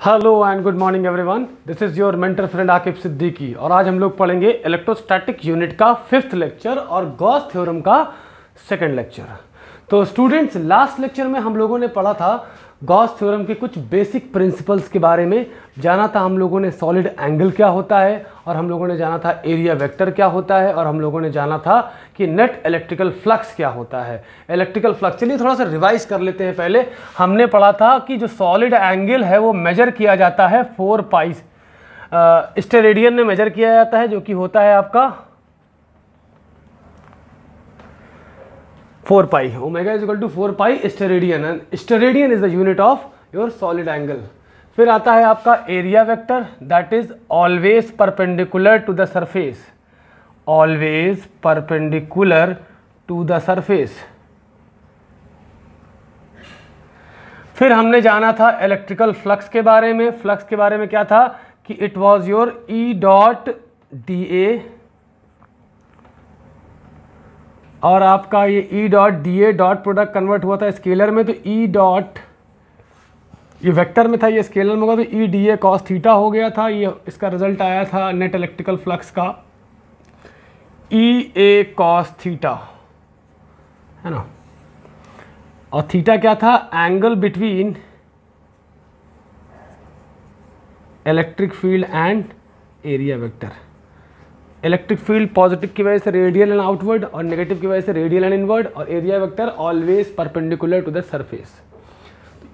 Hello and good morning everyone this is your mentor friend Aqib Siddiqui और आज हम लोग पढ़ेंगे इलेक्ट्रोस्टैटिक यूनिट का फिफ्थ लेक्चर और गॉस थ्योरम का सेकंड लेक्चर तो स्टूडेंट्स लास्ट लेक्चर में हम लोगों ने पढ़ा था गॉस थ्योरम के कुछ बेसिक प्रिंसिपल्स के बारे में जाना था। हम लोगों ने सॉलिड एंगल क्या होता है और हम लोगों ने जाना था एरिया वेक्टर क्या होता है और हम लोगों ने जाना था कि नेट इलेक्ट्रिकल फ्लक्स क्या होता है। इलेक्ट्रिकल फ्लक्स, चलिए थोड़ा सा रिवाइज कर लेते हैं पहले। हमने पढ़ा था कि जो सॉलिड एंगल है वो मेजर किया जाता है फोर पाइस स्टेरेडियन में मेजर किया जाता है, जो कि होता है आपका four pi omega is equal to four pi steradian and steradian is the unit of your solid angle फिर आता है आपका area vector that is always perpendicular to the surface always perpendicular to the surface फिर हमने जाना था electrical flux के बारे में। फ्लक्स के बारे में क्या था? कि it was your E dot D A और आपका ये E dot D A dot product convert हुआ था स्केलर में तो ई e डॉट ये वेक्टर में था, ये स्केलर में होगा तो E D A cos theta हो गया था, ये इसका रिज़ल्ट आया था नेट इलेक्ट्रिकल फ्लक्स का। ई ए कॉस थीटा है ना? और थीटा क्या था? Angle between electric field and area vector electric field positive की वजह से रेडियल एंड आउटवर्ड और नेगेटिव की वजह से रेडियल एंड इनवर्ड और area vector always perpendicular to the surface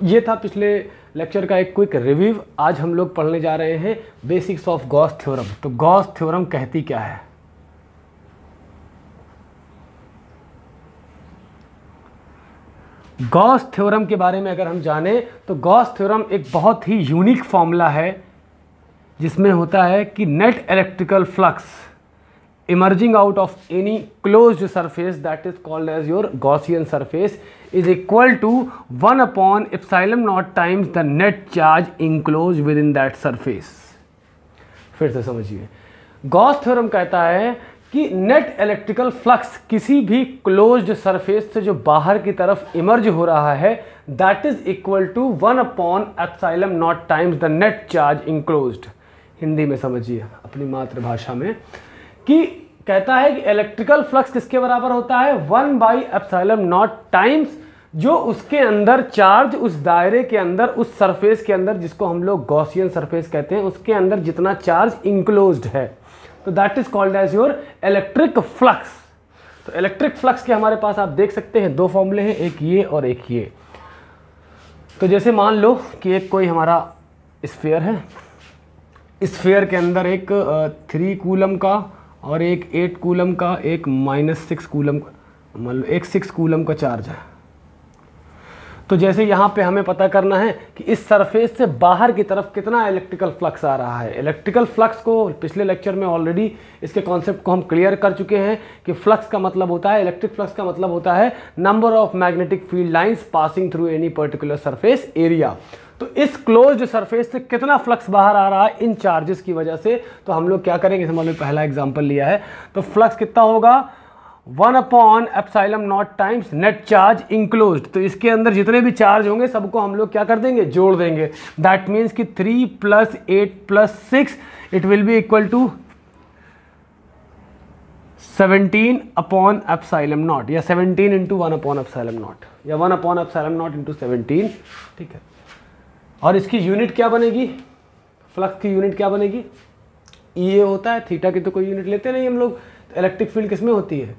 ये था पिछले लेक्चर का एक क्विक रिव्यू आज हम लोग पढ़ने जा रहे हैं बेसिक्स ऑफ़ गॉस थ्योरम तो गॉस थ्योरम कहती क्या है? गॉस थ्योरम के बारे में अगर हम जाने तो गॉस थ्योरम एक बहुत ही यूनिक फॉर्मूला है, जिसमें होता है कि net electrical flux emerging out of any closed surface that is called as your Gaussian surface is equal to 1 upon epsilon naught times the net charge enclosed within that surface फिर से समझिए Gauss theorem कहता है कि net electrical flux किसी भी closed surface से जो बाहर की तरफ़ इमर्ज हो रहा है that is equal to one upon epsilon naught times the net charge enclosed Hindi में समझिए अपनी मातृभाषा में कि कहता है कि इलेक्ट्रिकल फ्लक्स किसके बराबर होता है? One by epsilon naught times जो उसके अंदर चार्ज उस दायरे के अंदर, उस सरफेस के अंदर, जिसको हम लोग गॉसियन सरफेस कहते हैं, उसके अंदर जितना चार्ज इंक्लोज है। तो that is called as your electric flux तो इलेक्ट्रिक फ्लक्स के हमारे पास आप देख सकते हैं, दो फॉर्मूले हैं, एक ये और एक ये। तो जैसे मान लो कि एक कोई हमारा स्फेयर है स्फेयर के अंदर एक थ्री कूलम का और एक एट कूलम का, एक माइनस सिक्स कूलम मतलब एक सिक्स कूलम का चार्ज है। तो जैसे यहाँ पे हमें पता करना है कि इस सरफेस से बाहर की तरफ़ कितना इलेक्ट्रिकल फ्लक्स आ रहा है। इलेक्ट्रिकल फ्लक्स को पिछले लेक्चर में ऑलरेडी इसके कॉन्सेप्ट को हम क्लियर कर चुके हैं कि फ्लक्स का मतलब होता है इलेक्ट्रिक फ्लक्स का मतलब होता है number of magnetic field lines passing through any particular surface area तो इस क्लोज्ड सरफेस से कितना फ्लक्स बाहर आ रहा है इन चार्जेस की वजह से? तो हम लोग क्या करेंगे? समझ लो पहला एग्जांपल लिया है। तो फ्लक्स कितना होगा? One upon epsilon naught times net charge enclose तो इसके अंदर जितने भी चार्ज होंगे, सबको हम लोग क्या कर देंगे? जोड़ देंगे। दैट मीन्स कि three plus eight plus six it will be equal to seventeen upon epsilon naught या seventeen into one upon epsilon naught या one upon epsilon naught into seventeen ठीक है। और इसकी यूनिट क्या बनेगी? फ्लक्स की यूनिट क्या बनेगी? ई ए होता है थीटा की तो कोई यूनिट लेते नहीं हम लोग तो इलेक्ट्रिक फ़ील्ड किसमें होती है?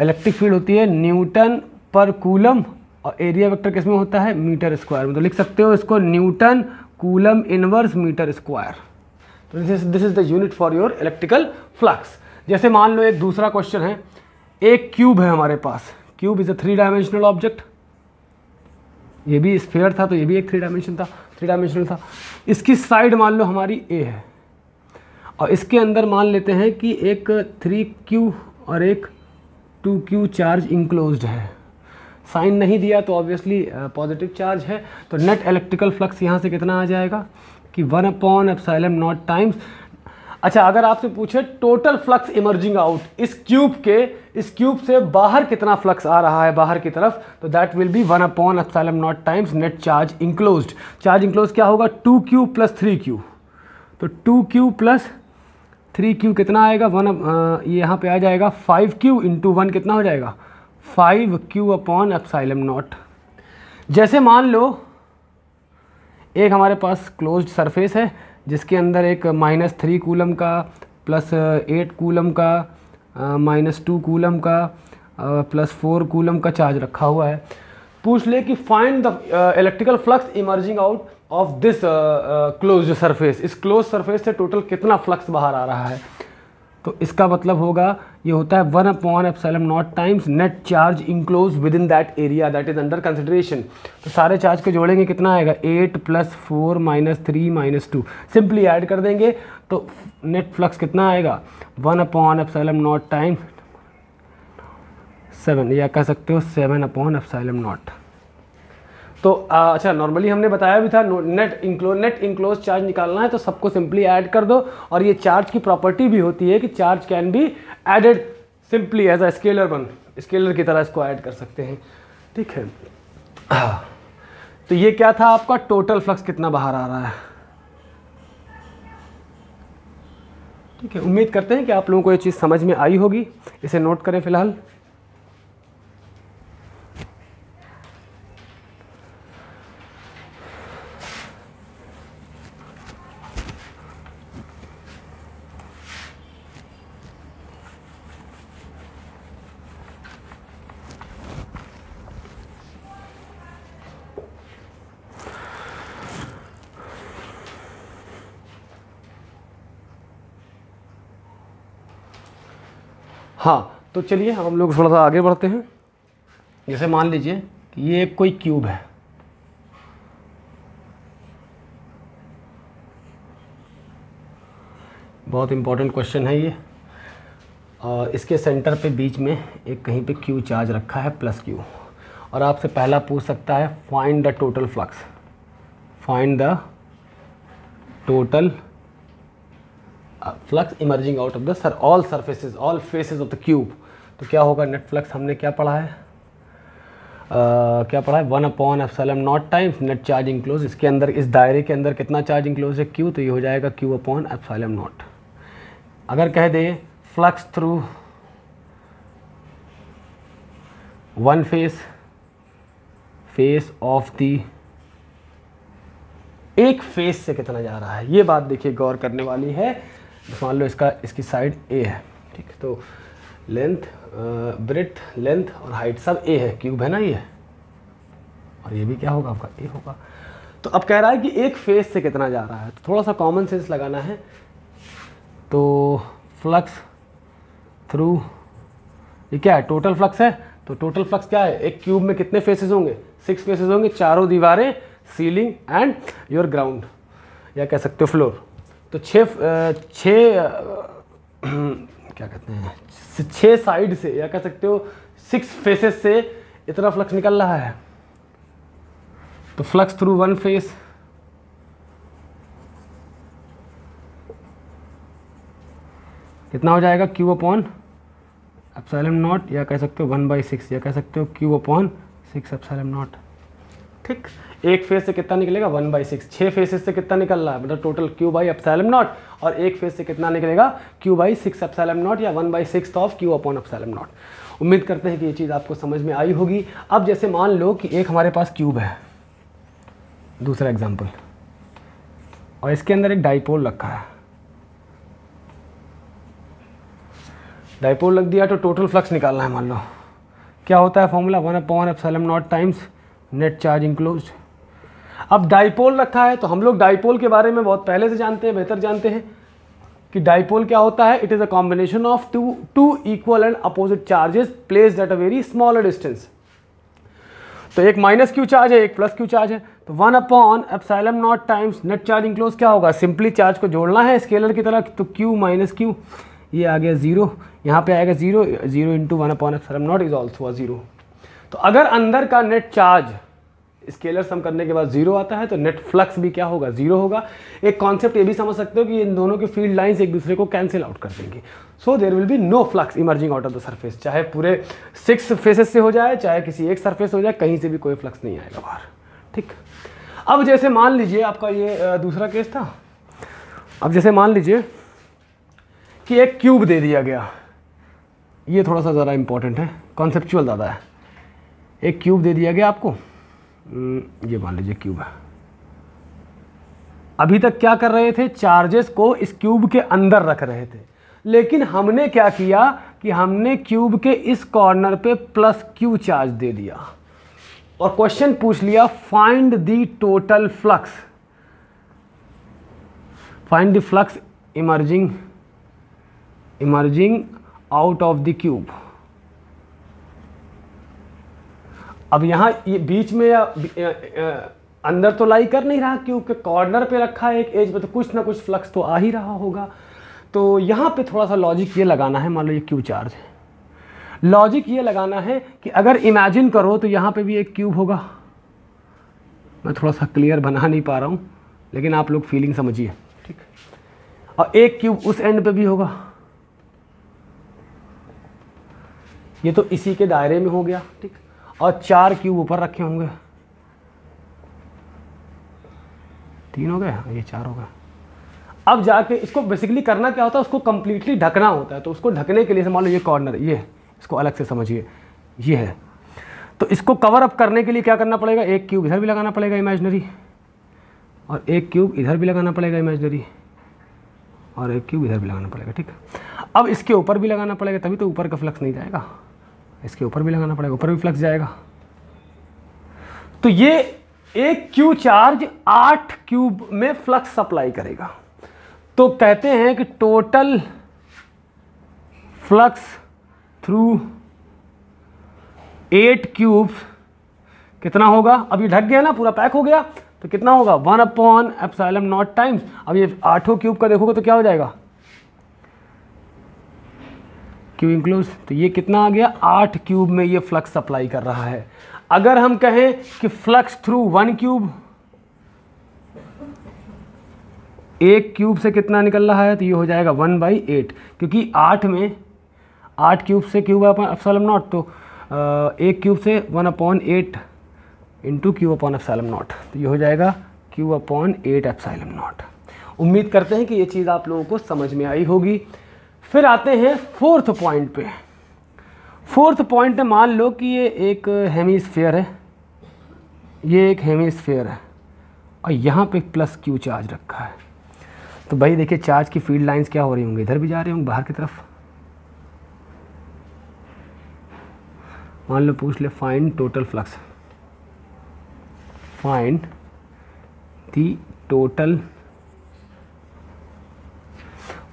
इलेक्ट्रिक फ़ील्ड होती है न्यूटन पर कूलम, और एरिया वेक्टर किसमें होता है? मीटर स्क्वायर में। तो लिख सकते हो इसको newton coulomb inverse metre square तो this is this is the unit for your electrical flux जैसे मान लो एक दूसरा क्वेश्चन है, एक क्यूब है हमारे पास। Cube is a three dimensional object ये भी स्फेयर था तो ये भी एक थ्री डायमेंशन था थ्री डायमेंशनल था। इसकी साइड मान लो हमारी ए है। और इसके अंदर मान लेते हैं कि एक थ्री क्यू और एक टू क्यू चार्ज इंक्लोज है। साइन नहीं दिया तो ऑब्वियसली पॉजिटिव चार्ज है। तो नेट इलेक्ट्रिकल फ्लक्स यहाँ से कितना आ जाएगा कि one upon epsilon naught times अच्छा अगर आपसे पूछे टोटल फ्लक्स इमर्जिंग आउट इस क्यूब के, इस क्यूब से बाहर कितना फ्लक्स आ रहा है, बाहर की तरफ़ तो that will be one upon epsilon naught times net charge enclosed charge enclose क्या होगा? Two q plus three q तो two q plus three q कितना आएगा? वन ये यहाँ पे आ जाएगा फाइव क्यू इंटू वन कितना हो जाएगा? Five q upon epsilon naught जैसे मान लो, एक हमारे पास क्लोज्ड सरफेस है जिसके अंदर एक माइनस थ्री कूलम का, प्लस एट कूलम का माइनस टू कूलम का प्लस फोर कूलम का चार्ज रखा हुआ है। पूछ ले कि find the electrical flux emerging out of this close surface इस क्लोज सरफेस से टोटल कितना फ्लक्स बाहर आ रहा है? तो इसका मतलब होगा, ये होता है one upon epsilon naught times net charge enclose within that area that is under consideration तो सारे चार्ज को जोड़ेंगे, कितना आएगा? Eight plus four minus three minus two simply add कर देंगे तो नेट फ्लक्स कितना आएगा? One upon epsilon naught times seven या कह सकते हो सेवन अपॉन एप्सलम नॉट तो आ, अच्छा नॉर्मली हमने बताया भी था net enclose net enclose charge निकालना है तो सबको सिंपली ऐड कर दो और ये चार्ज की प्रॉपर्टी भी होती है कि charge can be added simply as a scalar बन स्केलर की तरह इसको ऐड कर सकते हैं। ठीक है। तो ये क्या था आपका? टोटल फ्लक्स कितना बाहर आ रहा है? ठीक है उम्मीद करते हैं कि आप लोगों को ये चीज़ समझ में आई होगी। इसे नोट करें फ़िलहाल। हाँ तो चलिए हम लोग थोड़ा सा आगे बढ़ते हैं। जैसे मान लीजिए कि ये एक कोई क्यूब है। बहुत इम्पोर्टेंट क्वेश्चन है ये। और इसके सेंटर पे बीच में एक कहीं पे क्यू चार्ज रखा है प्लस क्यू और आपसे पहला पूछ सकता है find the total flux find the total flux emerging out of the sir all surfaces all faces of the cube तो क्या होगा नेट फ्लक्स हमने क्या पढ़ा है? uh, क्या पढ़ा है? One upon epsilon naught times net charge enclose इसके अंदर इस दायरे के अंदर कितना चार्ज इंक्लोज है? क्यू तो ये हो जाएगा क्यू अपॉन एफसलम नॉट अगर कह दे flux through one face face of the एक फेस से कितना जा रहा है? ये बात देखिए गौर करने वाली है। मान लो इसका, इसकी साइड ए है, ठीक? है तो लेंथ ब्रेथ लेंथ और हाइट सब ए है क्यूब है ना ये? और ये भी क्या होगा? आपका ए होगा। तो अब कह रहा है कि एक फेस से कितना जा रहा है? तो थोड़ा सा कॉमन सेंस लगाना है। तो फ्लक्स थ्रू ये क्या है? टोटल फ्लक्स है? तो टोटल फ्लक्स क्या है? एक क्यूब में कितने फेसेस होंगे? सिक्स फेसेस होंगे, चारों दीवारें सीलिंग एंड योर ग्राउंड या कह सकते हो फ्लोर तो छः छः क्या कहते हैं? छः साइड से, या कह सकते हो सिक्स फेसेस से इतना फ्लक्स निकल रहा है। तो फ्लक्स थ्रू वन फेस कितना हो जाएगा? क्यू अपॉन एप्साइलम नॉट या कह सकते हो वन बाई सिक्स या कह सकते हो q upon six epsilon naught ठीक? एक फ़ेज़ से कितना निकलेगा? वन बाई सिक्स छः फेसेस से कितना निकल रहा है? मतलब total q by epsilon naught और एक फ़ेज़ से कितना निकलेगा? Q by six epsilon naught या one by six of q upon epsilon naught उम्मीद करते हैं कि ये चीज़ आपको समझ में आई होगी। अब जैसे मान लो कि एक हमारे पास क्यूब है। दूसरा एग्ज़ाम्पल और इसके अंदर एक डाइपोल रखा है। डाइपोल लग दिया तो टोटल फ्लक्स निकालना है, मान लो। क्या होता है formula one upon epsilon naught times net charge enclose अब डाइपोल रखा है तो हम लोग डाइपोल के बारे में बहुत पहले से जानते हैं, बेहतर जानते हैं कि डाइपोल क्या होता है। It is a combination of two two equal and opposite charges place at a very smaller distance तो एक माइनस क्यू चार्ज है, एक प्लस क्यू चार्ज है। तो one upon epsilon naught times net charge enclose क्या होगा? Simply charge को जोड़ना है स्केलर की तरह तो क्यू माइनस क्यू ये आ गया ज़ीरो यहाँ पे आएगा zero zero into one upon epsilon naught is also a zero तो अगर अंदर का नेट चार्ज स्केलर सम करने के बाद ज़ीरो आता है तो नेट फ्लक्स भी क्या होगा? ज़ीरो होगा। एक कॉन्सेप्ट ये भी समझ सकते हो कि इन दोनों की फ़ील्ड लाइंस एक दूसरे को कैंसिल आउट कर देंगी। So there will be no flux emerging out of the surface चाहे पूरे सिक्स फेसेस से हो जाए, चाहे किसी एक सर्फेस हो जाए, कहीं से भी कोई फ्लक्स नहीं आएगा बाहर। ठीक। अब जैसे मान लीजिए, आपका ये दूसरा केस था। अब जैसे मान लीजिए कि एक क्यूब दे दिया गया। ये थोड़ा सा ज़्यादा इंपॉर्टेंट है। कॉन्सेप्चुअल ज़्यादा है। एक क्यूब दे दिया गया आपको। ये मान लीजिए क्यूब है। अभी तक क्या कर रहे थे? चार्जेस को इस क्यूब के अंदर रख रहे थे। लेकिन हमने क्या किया कि हमने क्यूब के इस कॉर्नर पे प्लस क्यू चार्ज दे दिया। और क्वेश्चन पूछ लिया find the total flux find the flux emerging emerging out of the cube अब यहाँ ये बीच में या अंदर तो लाई कर नहीं रहा क्योंकि कॉर्नर पे रखा है एक एज पे तो कुछ ना कुछ फ्लक्स तो आ ही रहा होगा। तो यहाँ पे थोड़ा सा लॉजिक ये लगाना है मान लो ये क्यू चार्ज है। लॉजिक ये लगाना है कि अगर इमेजिन करो तो यहाँ पे भी एक क्यूब होगा। मैं थोड़ा सा क्लियर बना नहीं पा रहा हूँ लेकिन आप लोग फीलिंग समझिए। ठीक। और एक क्यूब उस एंड पे भी होगा। ये तो इसी के दायरे में हो गया। ठीक। और चार क्यूब ऊपर रखे होंगे। तीन हो गए? हाँ, ये चार हो गए। अब जाके इसको बेसिकली करना क्या होता है? उसको कंप्लीटली ढकना होता है। तो उसको ढकने के लिए मान लो ये कॉर्नर ये इसको अलग से समझिए। ये है। तो इसको कवर अप करने के लिए क्या करना पड़ेगा? एक क्यूब इधर भी लगाना पड़ेगा इमेजनरी और एक क्यूब इधर भी लगाना पड़ेगा इमेजनरी और एक क्यूब इधर भी लगाना पड़ेगा ठीक? अब इसके ऊपर भी लगाना पड़ेगा तभी तो ऊपर का फ्लक्स नहीं जाएगा। इसके ऊपर भी लगाना पड़ेगा, ऊपर भी फ्लक्स जाएगा। तो ये एक क्यू चार्ज आठ क्यूब में फ्लक्स सप्लाई करेगा। तो कहते हैं कि total flux through eight cubes कितना होगा? अब ये ढक गया ना, पूरा पैक हो गया तो कितना होगा? One upon epsilon naught times अब ये आठों क्यूब का देखोगे तो क्या हो जाएगा? क्यू इंक्लूज तो ये कितना आ गया? आठ क्यूब में ये फ्लक्स सप्लाई कर रहा है। अगर हम कहें कि फ्लक्स थ्रू वन क्यूब एक क्यूब से कितना निकल रहा है तो ये हो जाएगा वन बाई एट क्योंकि आठ में, आठ क्यूब से क्यूब अपॉन एफसालम नॉट तो एक क्यूब से one upon eight into q upon epsilon naught तो ये हो जाएगा क्यू अपॉन एट एफ़ एफसाइलम नॉट उम्मीद करते हैं कि ये चीज़ आप लोगों को समझ में आई होगी। फिर आते हैं फोर्थ पॉइंट पे। फोर्थ पॉइंट मान लो कि ये एक हेमीस्फेयर है। ये एक हेमीस्फेयर है। और यहाँ पे प्लस क्यू चार्ज रखा है। तो भाई देखिए, चार्ज की फ़ील्ड लाइंस क्या हो रही होंगी? इधर भी जा रहे होंगे, बाहर की तरफ़? मान लो, पूछ ले find total flux find the total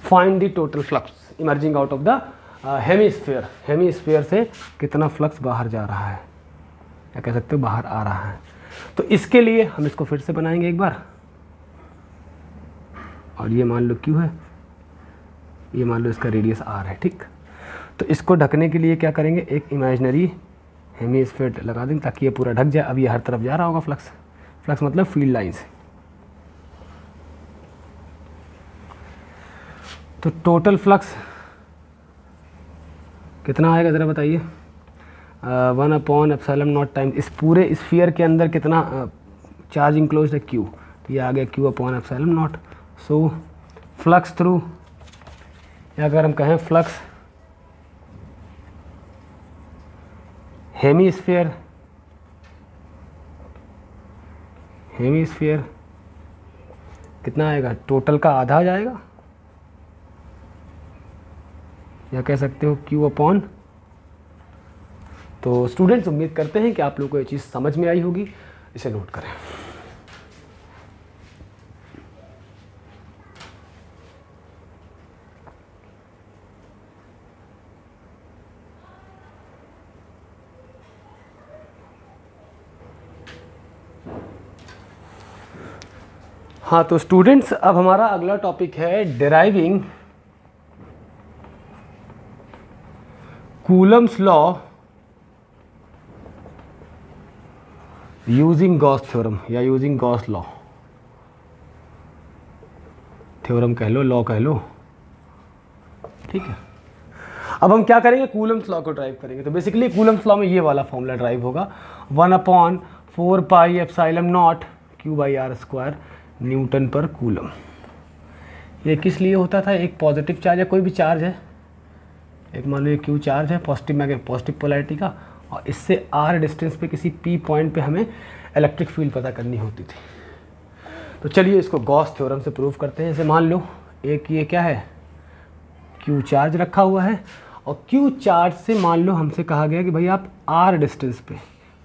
find the total flux emerging out of the hemisphere hemisphere से कितना फ्लक्स बाहर जा रहा है? या कह सकते हो बाहर आ रहा है। तो इसके लिए हम इसको फिर से बनाएँगे एक बार। और ये मान लो क्यों है। ये मान लो इसका रेडियस आर है, ठीक? तो इसको ढकने के लिए क्या करेंगे? एक इमेजनरी हेमीस्फेयर लगा देंगे ताकि ये पूरा ढक जाए। अब ये हर तरफ़ जा रहा होगा फ्लक्स फ्लक्स मतलब फ़ील्ड लाइन्स तो टोटल फ्लक्स कितना आएगा ज़रा बताइए? One upon epsilon naught time इस पूरे स्फीयर के अंदर कितना चार्ज इंक्लोज है क्यू तो ये आ गया q upon epsilon naught so flux through या अगर हम कहें flux hemisphere hemisphere कितना आएगा? टोटल का आधा जाएगा? या कह सकते हो क्यू अपॉन तो स्टूडेंट्स उम्मीद करते हैं कि आप लोगों को ये चीज़ समझ में आई होगी। इसे नोट करें। हाँ तो स्टूडेंट्स अब हमारा अगला टॉपिक है deriving Coulomb's law using Gauss theorem या यूजिंग गॉस लॉ। थ्योरम कह लो, लॉ कह लो। ठीक है? अब हम क्या करेंगे? कूलम्स लॉ को ड्राइव करेंगे। तो बेसिकली कूलम्स लॉ में ये वाला फॉर्मूला ड्राइव होगा। One upon four pi epsilon naught q by r square newton per coulomb ये किस लिए होता था? एक पॉजिटिव चार्ज है, कोई भी चार्ज है। एक मान लीजिए क्यू चार्ज है पॉजिटिव में पॉजिटिव पोलैरिटी का, और इससे आर डिस्टेंस पे किसी पी पॉइंट पे हमें इलेक्ट्रिक फ़ील्ड पता करनी होती थी। तो चलिए इसको गॉस थ्योरम से प्रूव करते हैं। जैसे मान लो, एक ये क्या है? क्यू चार्ज रखा हुआ है, और क्यू चार्ज से मान लो हमसे कहा गया कि भाई आप आर डिस्टेंस पे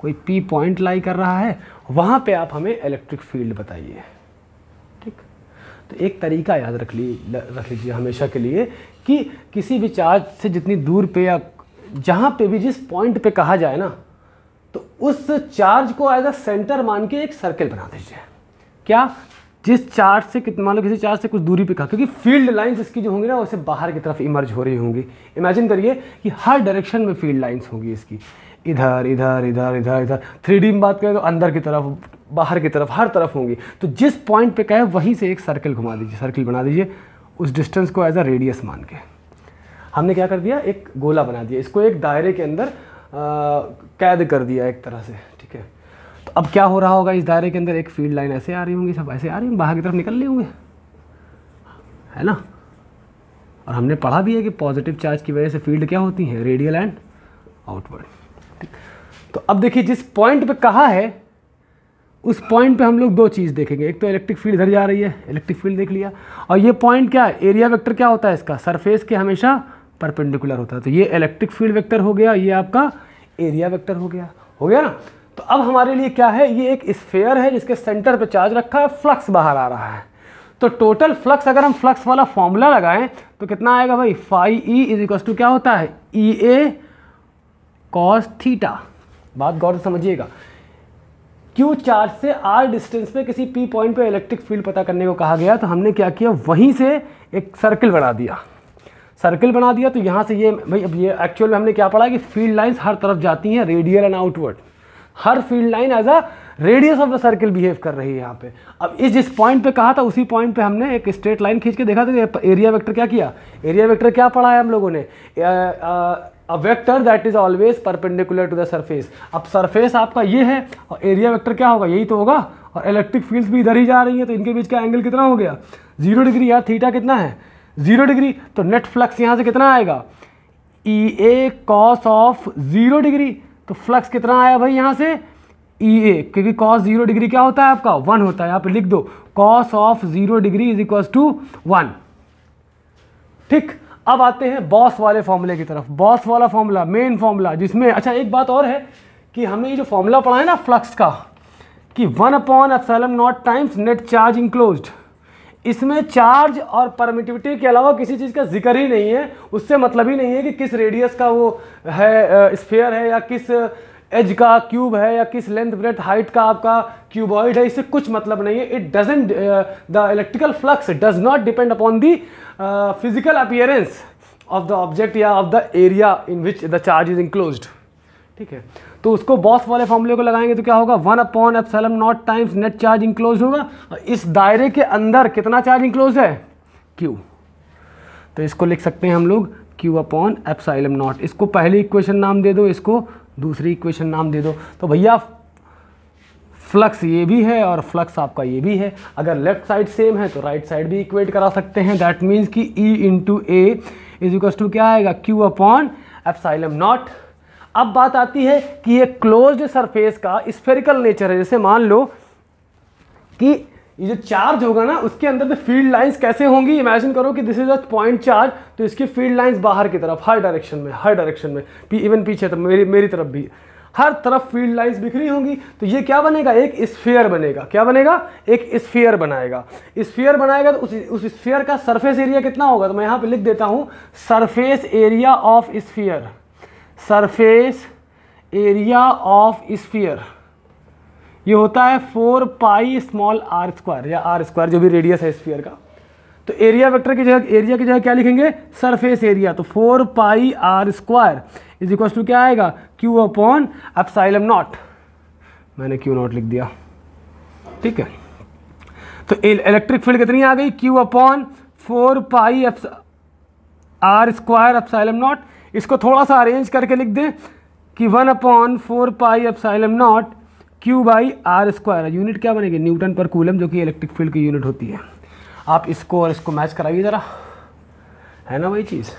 कोई पी पॉइंट लाई कर रहा है, वहाँ पे आप हमें इलेक्ट्रिक फ़ील्ड बताइए। ठीक? तो एक तरीका याद रख ली, रख लीजिए हमेशा के लिए कि किसी भी चार्ज से जितनी दूर पे या जहाँ पे भी जिस पॉइंट पे कहा जाए ना तो उस चार्ज को एज अ सेंटर मान के एक सर्कल बना दीजिए। क्या? जिस चार्ज से कितना मान लो किसी चार्ज से कुछ दूरी पे कहा, क्योंकि फ़ील्ड लाइंस इसकी जो होंगी ना वैसे बाहर की तरफ़ इमर्ज हो रही होंगी। इमेजिन करिए कि हर डायरेक्शन में फ़ील्ड लाइंस होंगी इसकी। इधर इधर इधर इधर इधर। थ्री डी में बात करें तो अंदर की तरफ़, बाहर की तरफ़, हर तरफ़ होंगी। तो जिस पॉइंट पे कहे, वहीं से एक सर्कल घुमा दीजिए सर्कल बना दीजिए। उस डिस्टेंस को एज अ रेडियस मान के। हमने क्या कर दिया? एक गोला बना दिया। इसको एक दायरे के अंदर आ, कैद कर दिया एक तरह से ठीक है? तो अब क्या हो रहा होगा? इस दायरे के अंदर एक फ़ील्ड लाइन ऐसे आ रही होंगी सब ऐसे आ रही होंगी बाहर की तरफ़ निकल रही होंगे। है ना? और हमने पढ़ा भी है कि पॉजिटिव चार्ज की वजह से फ़ील्ड क्या होती है? रेडियल एंड आउटवर्ड ठीक। तो अब देखिए जिस पॉइंट पे कहा है उस पॉइंट पे हम लोग दो चीज़ देखेंगे। एक तो इलेक्ट्रिक फ़ील्ड इधर जा रही है इलेक्ट्रिक फ़ील्ड देख लिया। और ये पॉइंट क्या है? एरिया वेक्टर क्या होता है इसका? सरफेस के हमेशा परपेंडिकुलर होता है। तो ये इलेक्ट्रिक फ़ील्ड वेक्टर हो गया, ये आपका एरिया वेक्टर हो गया। हो गया ना? तो अब हमारे लिए क्या है? ये एक स्फेयर है जिसके सेंटर पे चार्ज रखा है फ्लक्स बाहर आ रहा है। तो टोटल फ्लक्स अगर हम फ्लक्स वाला फॉर्मूला लगाएँ तो कितना आएगा भाई? Five e is equal to क्या होता है? ई ए कॉस थीटा बात गौर से समझिएगा। क्यू चार्ज से आर डिस्टेंस पे किसी पी पॉइंट पे इलेक्ट्रिक फ़ील्ड पता करने को कहा गया तो हमने क्या किया? वहीं से एक सर्कल बना दिया। सर्कल बना दिया तो यहाँ से ये, भाई, अब ये एक्चुअल में हमने क्या पढ़ा कि फ़ील्ड लाइंस हर तरफ़ जाती हैं radial and outward her field line as a radius of the circle behave कर रही है यहाँ पे। अब इस जिस पॉइंट पे कहा था, उसी पॉइंट पे हमने एक स्ट्रेट लाइन खींच के देखा था एरिया वेक्टर क्या किया? एरिया वेक्टर क्या पढ़ा है हम लोगों ने? A vector that is always perpendicular to the surface अब सरफेस आपका ये है, और एरिया वेक्टर क्या होगा? यही तो होगा। और इलेक्ट्रिक फील्ड्स भी इधर ही जा रही है तो इनके बीच का एंगल कितना हो गया? ज़ीरो डिग्री यार थीटा कितना है? ज़ीरो डिग्री तो नेट फ्लक्स यहाँ से कितना आएगा? E A cos of zero degree तो फ्लक्स कितना आया भाई यहाँ से? ई ए क्योंकि कॉस ज़ीरो डिग्री क्या होता है आपका? वन होता है। यहाँ पे लिख दो। Cos of zero degree is equal to one ठीक? अब आते हैं बॉस वाले फॉर्मूले की तरफ़। बॉस वाला फॉर्मूला मेन फॉर्मूला जिसमें अच्छा एक बात और है कि हमने ये जो फॉर्मूला पढ़ा है ना फ्लक्स का, कि one upon epsilon naught times net charge enclosed इसमें चार्ज और परमिटिविटी के अलावा किसी चीज़ का ज़िक्र ही नहीं है। उससे मतलब ही नहीं है कि किस रेडियस का वो है स्फेयर है या किस एज का क्यूब है या किस लेंथ ब्रेथ हाइट का आपका क्यूबॉइड है, इससे कुछ मतलब नहीं है। It doesn't the electrical flux does not depend upon the physical appearance of the object या of the area in which the charge is enclose ठीक है? तो उसको बॉस वाले फॉर्मूले को लगाएँगे तो क्या होगा? One upon epsilon naught times net charge enclose होगा। इस दायरे के अंदर कितना चार्ज इंक्लोज है? क्यू तो इसको लिख सकते हैं हम लोग क्यू अपॉन एप्साइलम नॉट इसको पहली इक्वेशन नाम दे दो, इसको दूसरी इक्वेशन नाम दे दो। तो भैया फ्लक्स ये भी है और फ्लक्स आपका ये भी है। अगर लेफ़्ट साइड सेम है तो राइट right साइड भी इक्वेट करा सकते हैं। दैट मीन्स कि E into A is equal to क्या आएगा? क्यू अपॉन एप्साइलम नॉट अब बात आती है कि ये क्लोज्ड सरफेस का स्फेरिकल नेचर है। जैसे मान लो कि ये जो चार्ज होगा ना, उसके अंदर फ़ील्ड लाइंस कैसे होंगी? इमेजिन करो कि this is a point charge तो इसकी फ़ील्ड लाइंस बाहर की तरफ़, हर डायरेक्शन में, हर डायरेक्शन में इवन पीछे तो मेरी मेरी तरफ़ भी। हर तरफ़ फ़ील्ड लाइंस बिखरी होंगी तो ये क्या बनेगा? एक स्फीयर बनेगा। क्या बनेगा? एक स्फीयर बनाएगा। स्फीयर बनाएगा तो उस उस स्फीयर का सरफेस एरिया कितना होगा? तो मैं यहाँ पे लिख देता हूँ surface area of sphere surface area of sphere ये होता है four pi small r square या आर स्क्वायर, जो भी रेडियस है स्फीयर का। तो एरिया वेक्टर की जगह, एरिया की जगह क्या लिखेंगे? Surface area. तो four pi r square is equal to क्या आएगा? Q upon epsilon naught. मैंने क्यू नॉट लिख दिया। ठीक है? तो इलेक्ट्रिक फ़ील्ड कितनी आ गई? Q upon four pi r square epsilon naught. इसको थोड़ा सा अरेंज करके लिख दें कि one upon four pi epsilon naught q by r square unit क्या बनेगी? न्यूटन पर कूलम जो कि इलेक्ट्रिक फ़ील्ड की यूनिट होती है। आप इसको और इसको मैच कराइए ज़रा। है ना वही चीज़?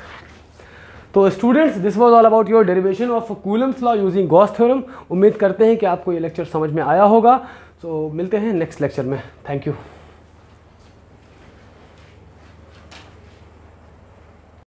तो students this was all about your derivation of Coulomb's law using Gauss theorem उम्मीद करते हैं कि आपको ये लेक्चर समझ में आया होगा। सो so, मिलते हैं नेक्स्ट लेक्चर में। Thank you